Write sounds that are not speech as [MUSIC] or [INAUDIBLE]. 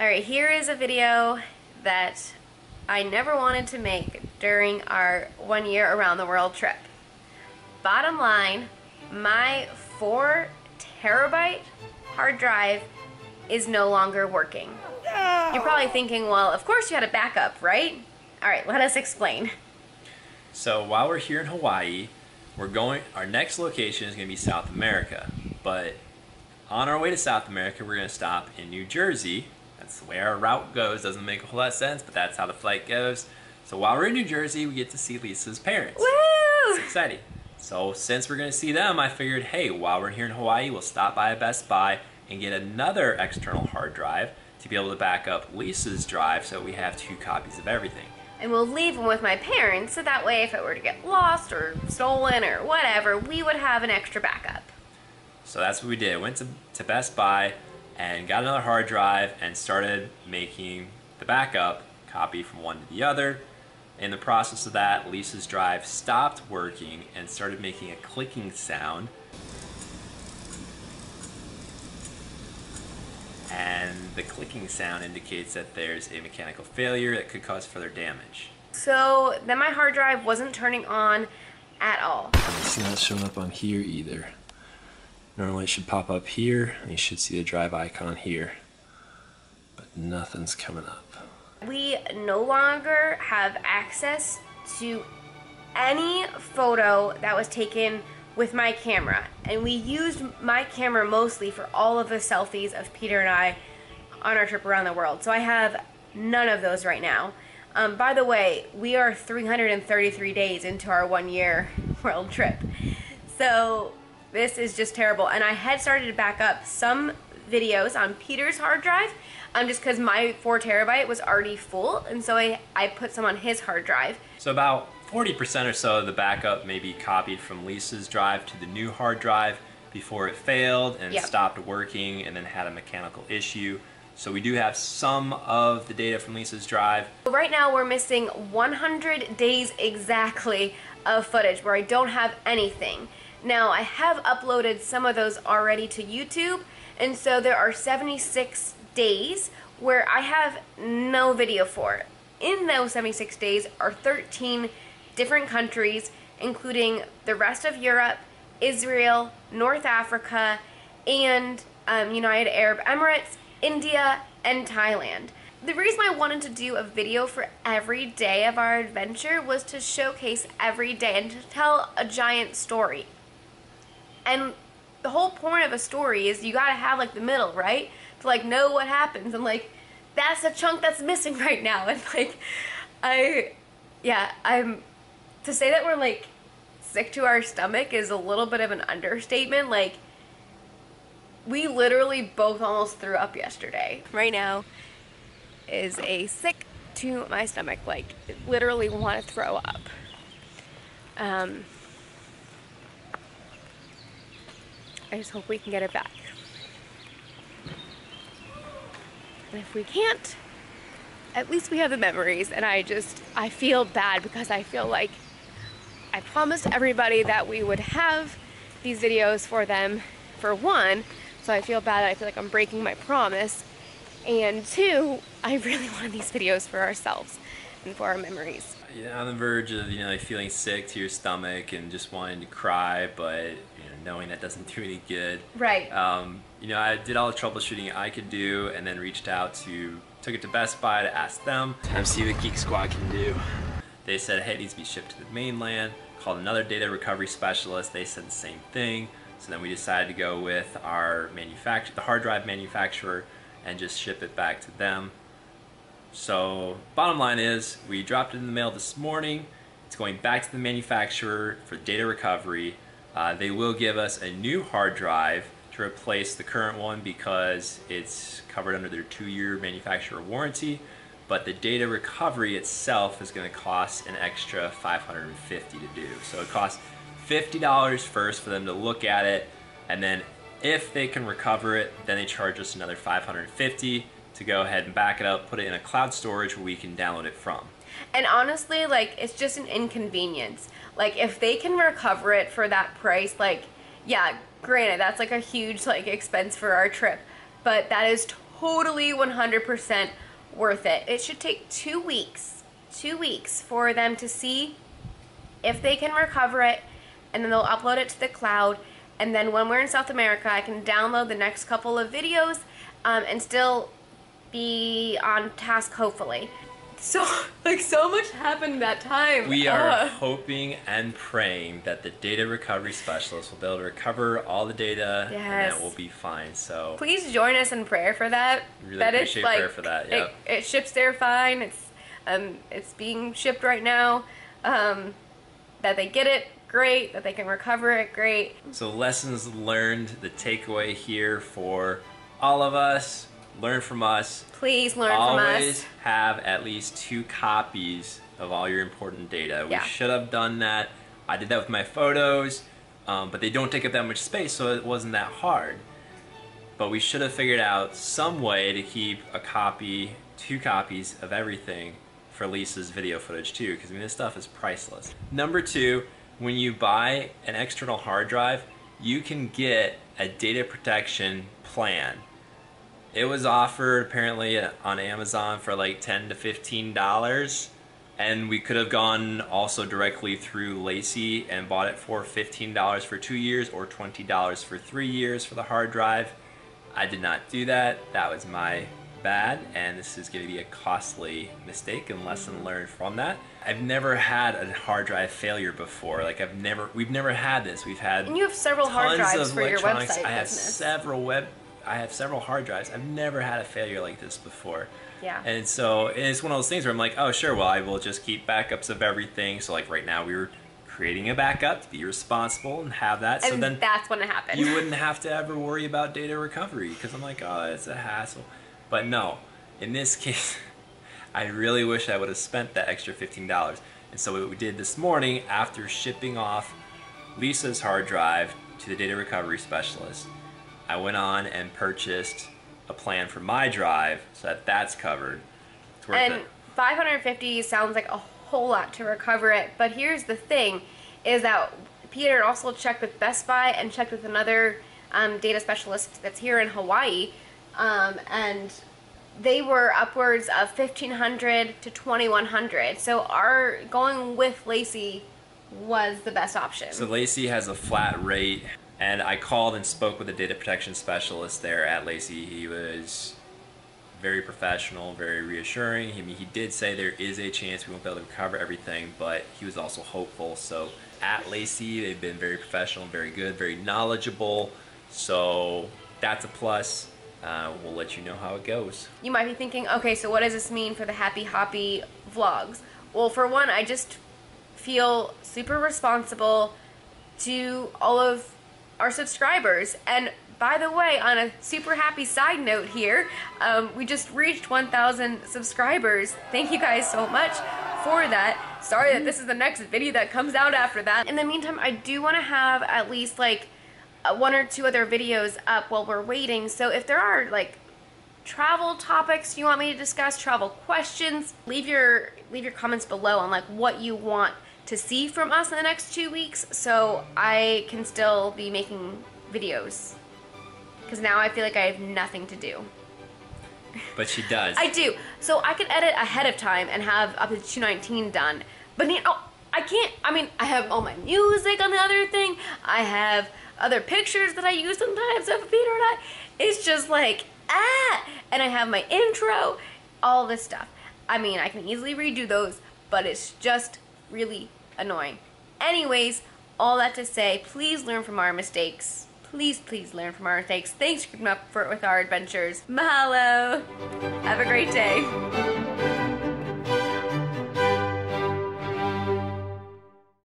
Alright, here is a video that I never wanted to make during our one year around the world trip. Bottom line, my 4 terabyte hard drive is no longer working. Oh, You're probably thinking, well, of course you had a backup, right? Alright, let us explain. So while we're here in Hawaii, we're going. Our next location is going to be South America, but on our way to South America, we're going to stop in New Jersey. That's way our route goes. Doesn't make a whole lot of sense, but that's how the flight goes. So while we're in New Jersey, we get to see Lisa's parents. Woo! It's exciting. So since we're going to see them, I figured, hey, while we're here in Hawaii, we'll stop by a Best Buy and get another external hard drive to be able to back up Lisa's drive so we have two copies of everything. And we'll leave them with my parents so that way if it were to get lost or stolen or whatever, we would have an extra backup. So that's what we did. Went to, to Best Buy and got another hard drive and started making the backup copy from one to the other. In the process of that, Lisa's drive stopped working and started making a clicking sound. And the clicking sound indicates that there's a mechanical failure that could cause further damage. So then my hard drive wasn't turning on at all. It's not showing up on here either. Normally it should pop up here, and you should see the drive icon here. But nothing's coming up. We no longer have access to any photo that was taken with my camera. And we used my camera mostly for all of the selfies of Peter and I on our trip around the world. So I have none of those right now. Um, by the way, we are 333 days into our one year [LAUGHS] world trip. So this is just terrible. And I had started to back up some videos on Peter's hard drive um, just because my 4 terabyte was already full. And so I, I put some on his hard drive. So about 40% or so of the backup may be copied from Lisa's drive to the new hard drive before it failed and Yep. stopped working and then had a mechanical issue. So we do have some of the data from Lisa's drive. Right now we're missing 100 days exactly of footage where I don't have anything. Now I have uploaded some of those already to YouTube and so there are 76 days where I have no video for. In those 76 days are 13 different countries including the rest of Europe, Israel, North Africa, and um, United Arab Emirates, India, and Thailand. The reason I wanted to do a video for every day of our adventure was to showcase every day and to tell a giant story. And the whole point of a story is you gotta have like the middle, right? To like know what happens and like that's the chunk that's missing [LAUGHS] right now. And like I yeah, I'm to say that we're like sick to our stomach is a little bit of an understatement. Like we literally both almost threw up yesterday. Right now is a sick to my stomach. Like literally want to throw up. Um, I just hope we can get it back. And if we can't, at least we have the memories. And I just, I feel bad because I feel like I promised everybody that we would have these videos for them, for one. So I feel bad. I feel like I'm breaking my promise. And two, I [LAUGHS] really wanted these videos for ourselves and for our memories. You're on the verge of you know like feeling sick to your stomach and just wanting to cry, but you know, knowing that doesn't [LAUGHS] do any good. Right. Um, you know, I did all the troubleshooting I could do, and then reached out to took it to Best Buy to ask them. Time to see what Geek Squad can do. They said, hey, it needs to be shipped to the mainland. Called another data recovery specialist. They said the same thing. So then we decided to go with our manufacturer, the hard drive manufacturer, and just ship it back to them. So bottom line is, we dropped it in the mail this morning. It's going back to the manufacturer for data recovery. Uh, they will give us a new hard drive to replace the current one because it's covered under their two-year manufacturer warranty. But the data recovery itself is going to cost an extra 550 to do. So it costs $50 first for them to look at it, and then if they can recover it, then they charge us another 550 to go ahead and back it up, put it in a cloud storage where we can download it from. And honestly, like it's just an inconvenience. Like if they can recover it for that price, like yeah, granted that's like a huge like expense for our trip, but that is totally 100% worth it. It should take two weeks, two weeks for them to see if they can recover it, and then they'll upload it to the cloud. And then when we're in South America, I can download the next couple of videos um, and still be on task, hopefully. So, [LAUGHS] like, so much happened that time. We are Ugh. hoping and praying that the data recovery specialist will be able to recover all the data and Yes. that will be fine. So Please join us in prayer for that. Really that it's, appreciate like, prayer for that, it- It, ships there fine. It's um, it's being shipped right now. Um, that they get it, great. That they can recover it, great. So lessons learned, the takeaway here for all of us, learn from us. Please learn from us. Always have at least two copies of all your important data. Yeah. We should have done that. I did that with my photos, um, but they don't take up that much space, so it wasn't that hard. But we should have figured out some way to keep a copy, two copies of everything for Lisa's video footage too, because I mean this stuff is priceless. Number two, when you buy an external hard drive, you can get a data protection plan. It was offered apparently on Amazon for like ten to fifteen dollars, and we could have gone also directly through LaCie and bought it for fifteen dollars for two years or twenty dollars for three years for the hard drive. I did not do that. That was my bad, and this is going to be a costly mistake and lesson learned from that. I've never had a hard drive failure before. Like I've never, we've never had this. We've had And you have several hard drives for your website I have several web. I have several hard drives. I've never had a failure like this before. Yeah. And so and it's one of those things where I'm like, oh sure, well I will just keep backups of everything. So like right now we were creating a backup to be responsible and have that. So then that's when it happened. you wouldn't have to ever worry about data recovery because I'm like, oh, it's a hassle. But no, in this [LAUGHS] case, I really wish I would have spent that extra $15. And so what we did this morning after shipping off Lisa's hard drive to the data recovery specialist, I went on and purchased a plan for my drive so that that's covered. It's worth and it. 550 sounds like a whole lot to recover it but here's the thing is that peter also checked with best buy and checked with another um, data specialist that's here in hawaii um, and they were upwards of 1500 to 2100 so our going with LaCie was the best option So LaCie has a flat rate, and I called and spoke with the data protection specialist there at LaCie. He was very professional, very reassuring. I mean, he did say there is a chance we won't be able to recover everything, but he was also hopeful. So at LaCie, they've been very professional, very good, very knowledgeable. So that's a plus. Uh, we'll let you know how it goes. you might be thinking, okay, so what does this mean for the Happy Hoppe vlogs? Well, for one, I just feel super responsible to all of our subscribers. And by the way, on a super happy side note here, um, we just reached 1,000 subscribers. Thank you guys so much for that. Sorry that this is the next video that comes out after that. In the meantime, I do want to have at least like uh, one or two other videos up while we're waiting. So if there are like travel topics you want me to discuss, travel questions, leave your leave your comments below on like what you want to see from us in the next two weeks so I can still be making videos. Because now I feel like I have nothing to do. But she does. I do. So I can edit ahead of time and have up to 219 done. But you know, I can't. I mean, I have all my music on the other thing. I have other pictures that I use sometimes of Peter and I. It's just like ah, and I have my intro, all this stuff. I mean, I can easily redo those, but it's just really annoying. Anyways, all that to say, please learn from our mistakes. Please, please learn from our mistakes. Thanks for keeping up for, with our adventures. Mahalo. Have a great day.